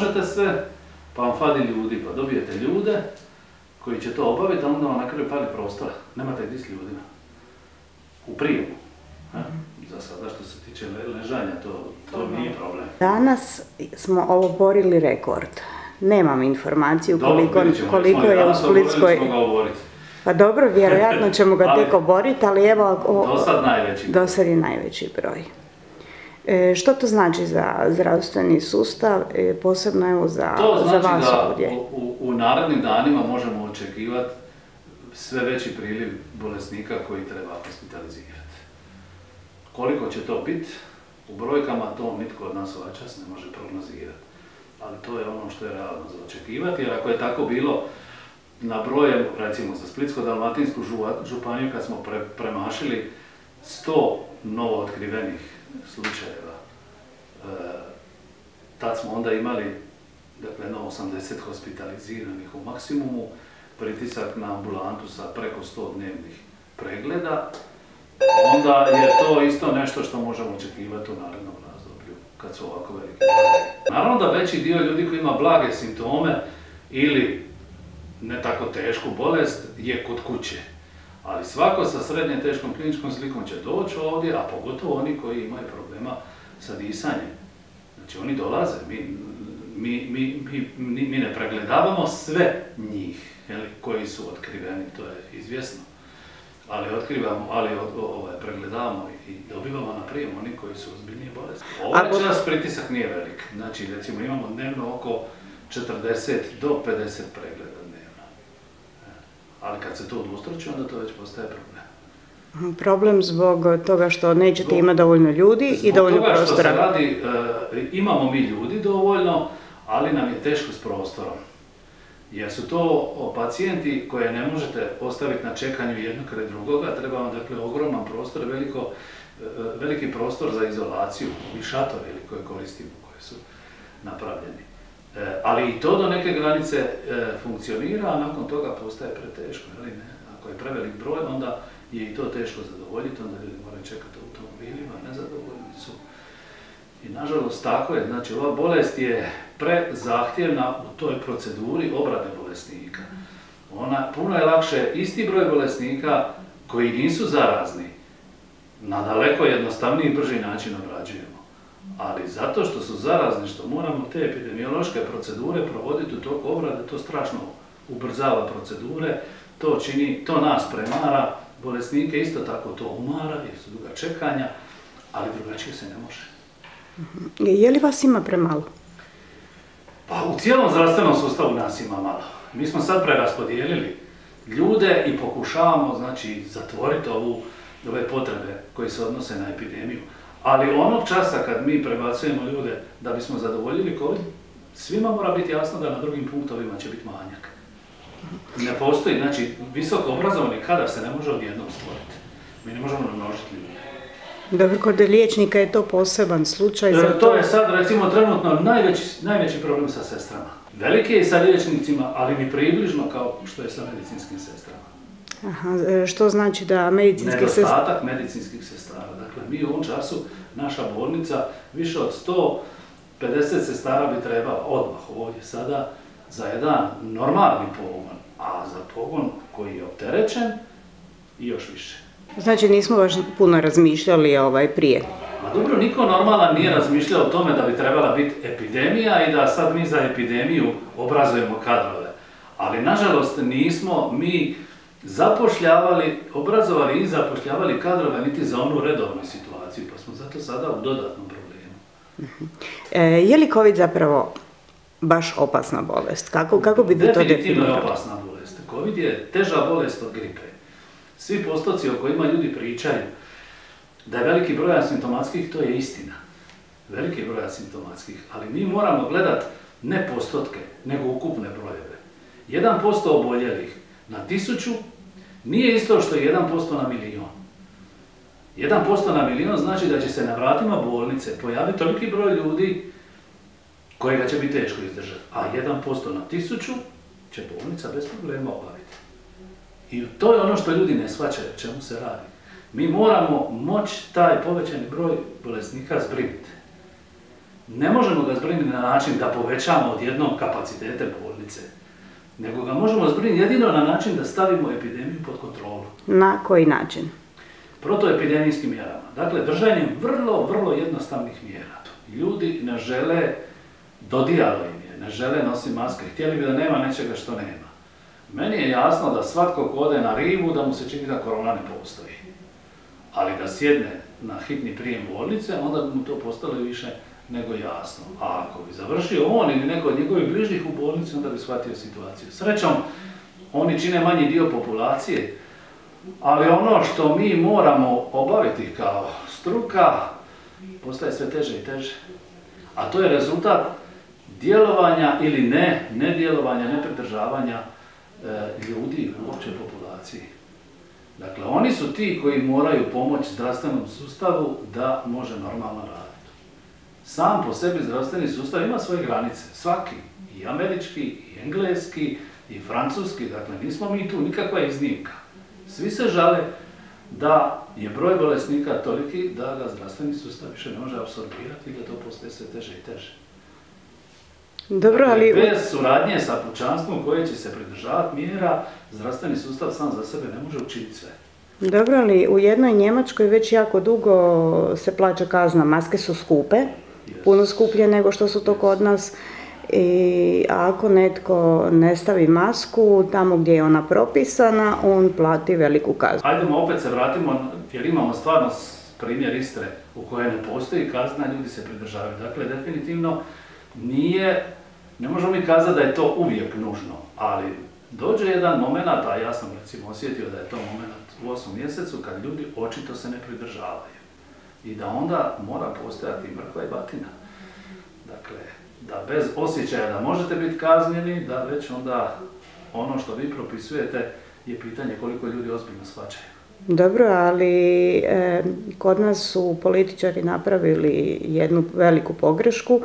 možete sve, pa vam fali ljudi, pa dobijete ljude koji će to obaviti, a onda vam na kraju fali prostora. Nemate gdje s ljudima. U prijemu. ha? Za sada što se tiče le- ležanja, to, to nije problem. Danas smo oborili rekord. Nemam informaciju koliko, ćemo, koliko je u Splitskoj... Pa dobro, vjerojatno ćemo ga tek oboriti, ali evo... o- Do sad najveći. Do sad je najveći broj. E, što to znači za zdravstveni sustav, e, posebno evo za, To za znači vas da ovdje? u, u, u narednim danima možemo očekivati sve veći priliv bolesnika koji treba hospitalizirati. Koliko će to biti, u brojkama to nitko od nas ovaj čas ne može prognozirati. Ali to je ono što je realno za očekivati, jer ako je tako bilo na brojem, recimo za Splitsko-Dalmatinsku županiju, kad smo pre- premašili 100 novo otkrivenih slučajeva, e, tad smo onda imali dakle, na 80 hospitaliziranih u maksimumu, pritisak na ambulantu sa preko 100 dnevnih pregleda, onda je to isto nešto što možemo očekivati u narednom razdoblju, kad su ovako brojevi. Naravno da veći dio ljudi koji ima blage simptome ili ne tako tešku bolest je kod kuće. Ali svako sa srednje teškom kliničkom slikom će doći ovdje, a pogotovo oni koji imaju problema sa disanjem. Znači oni dolaze, mi, mi, mi, mi, ne pregledavamo sve njih jeli, koji su otkriveni, to je izvjesno. Ali otkrivamo, ali ovaj, pregledavamo i dobivamo na prijem oni koji su ozbiljnije bolesti. Ovaj Ako- čas pritisak nije velik. Znači recimo imamo dnevno oko 40 do 50 pregleda Ali kad se to udvostruči, onda to već postaje problem. Problem zbog toga što nećete imati dovoljno ljudi i Zbog dovoljno toga što se prostora. radi, e, imamo mi ljudi dovoljno, ali nam je teško s prostorom. Jer su to pacijenti koje ne možete ostaviti na čekanju jednog kraj drugoga, treba vam dakle ogroman prostor, veliko, e, veliki prostor za izolaciju i šatori ili koje koristimo, koje su napravljeni. E, ali i to do neke granice e, funkcionira, a nakon toga postaje preteško. ne? Ako je prevelik broj, onda je i to teško zadovoljiti, onda ljudi moraju čekati u automobilima, nezadovoljni su. I nažalost tako je, znači ova bolest je prezahtjevna u toj proceduri obrade bolesnika. Ona, puno je lakše isti broj bolesnika koji nisu zarazni, na daleko jednostavniji i brži način obrađujemo. Ali zato što su zarazni, što moramo te epidemiološke procedure provoditi u toku obrade, to strašno ubrzava procedure, to čini, to nas premara, bolesnike isto tako to umara jer su duga čekanja, ali drugačije se ne može. Je li vas ima premalo? Pa u cijelom zdravstvenom sustavu nas ima malo. Mi smo sad preraspodijelili ljude i pokušavamo znači zatvoriti ovu, ove potrebe koje se odnose na epidemiju. Ali onog časa kad mi prebacujemo ljude da bismo zadovoljili COVID, svima mora biti jasno da na drugim punktovima će biti manjak. Ne postoji, znači visoko obrazovani kadar se ne može odjednom stvoriti. Mi ne možemo namnožiti ljude. Dobro, kod liječnika je to poseban slučaj, E, zato... To je sad recimo trenutno najveći, najveći problem sa sestrama. Veliki je i sa liječnicima, ali ni približno kao što je sa medicinskim sestrama. Aha, e, što znači da medicinski sest... Nedostatak medicinskih sestara. Dakle, mi u ovom času, naša bolnica, više od 150 sestara bi trebala odmah ovdje sada za jedan normalni pogon, a za pogon koji je opterećen i još više. Znači nismo baš puno razmišljali ovaj prije. Ma dobro, niko normalan nije razmišljao o tome da bi trebala biti epidemija i da sad mi za epidemiju obrazujemo kadrove. Ali nažalost nismo mi zapošljavali, obrazovali i zapošljavali kadrove niti za onu redovnu situaciju, pa smo zato sada u dodatnom problemu. E, je li COVID zapravo baš opasna bolest? Kako, kako bi to Definitivno je definirali? opasna bolest. COVID je teža bolest od gripe. Svi postoci o kojima ljudi pričaju, da je veliki broj asimptomatskih, to je istina. Veliki broj asimptomatskih, ali mi moramo gledat ne postotke, nego ukupne brojeve. 1% oboljelih na tisuću nije isto što je 1% na milijon. 1% na milijon znači da će se na vratima bolnice pojaviti toliki broj ljudi kojega će biti teško izdržati. A 1% na tisuću će bolnica bez problema obaviti. I to je ono što ljudi ne shvaćaju, čemu se radi. Mi moramo moći taj povećani broj bolesnika zbrinuti. ne možemo ga zbrinuti na način da povećamo odjednom kapacitete bolnice, nego ga možemo zbrinuti jedino na način da stavimo epidemiju pod kontrolu. Na koji način? Protoepidemijskim mjerama. Dakle, držanjem vrlo, vrlo jednostavnih mjera. Ljudi ne žele, dodijalo im je, ne žele nositi maske. Htjeli bi da nema nečega što nema. Meni je jasno da svatko ko ode na rivu da mu se čini da korona ne postoji. Ali da sjedne na hitni prijem bolnice, onda bi mu to postalo više nego jasno. A ako bi završio on ili neko od njegovih bližnjih u bolnici, onda bi shvatio situaciju. Srećom, oni čine manji dio populacije, ali ono što mi moramo obaviti kao struka postaje sve teže i teže. A to je rezultat djelovanja ili ne, nedjelovanja, nepridržavanja e, ljudi u općoj populaciji. Dakle, oni su ti koji moraju pomoći zdravstvenom sustavu da može normalno raditi. Sam po sebi zdravstveni sustav ima svoje granice, svaki, i američki, i engleski, i francuski, dakle nismo mi tu nikakva iznimka. Svi se žale da je broj bolesnika toliki da ga zdravstveni sustav više ne može apsorbirati i da to postaje sve teže i teže. Dobro, Dakle, ali... Bez suradnje sa pučanstvom koje će se pridržavati mjera, zdravstveni sustav sam za sebe ne može učiniti sve. Dobro, ali u jednoj Njemačkoj već jako dugo se plaća kazna. Maske su skupe, puno skuplje nego što su to kod nas. I ako netko ne stavi masku tamo gdje je ona propisana, on plati veliku kaznu. Hajdemo opet se vratimo, jer imamo stvarno primjer Istre u kojoj ne postoji kazna, ljudi se pridržavaju. Dakle, definitivno nije, ne možemo mi kazati da je to uvijek nužno, ali dođe jedan moment, a ja sam recimo osjetio da je to moment u osmom mjesecu kad ljudi očito se ne pridržavaju. I da onda mora postojati mrkva i batina. Dakle, da bez osjećaja da možete biti kažnjeni, da već onda ono što vi propisujete je pitanje koliko ljudi ozbiljno shvaćaju. Dobro, ali e, kod nas su političari napravili jednu veliku pogrešku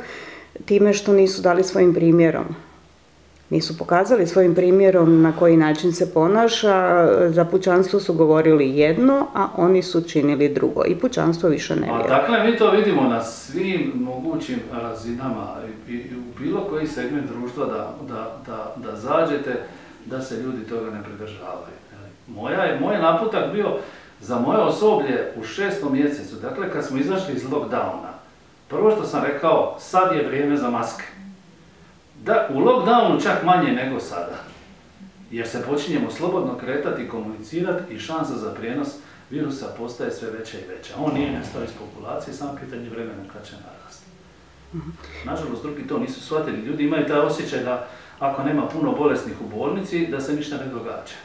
time što nisu dali svojim primjerom. Nisu pokazali svojim primjerom na koji način se ponaša, za pučanstvo su govorili jedno, a oni su činili drugo i pučanstvo više ne vjeruje. dakle, mi to vidimo na svim mogućim razinama i, u bilo koji segment društva da, da, da, da zađete, da se ljudi toga ne pridržavaju. Moja moj naputak bio za moje osoblje u šestom mjesecu, dakle kad smo izašli iz lockdowna, prvo što sam rekao, sad je vrijeme za maske. Da, u lockdownu čak manje nego sada. Jer se počinjemo slobodno kretati i komunicirati i šansa za prijenos virusa postaje sve veća i veća. On nije nestao iz populacije, samo pitanje vremena kad će narasti. Nažalost, drugi to nisu shvatili. Ljudi imaju taj osjećaj da ako nema puno bolesnih u bolnici, da se ništa ne događa.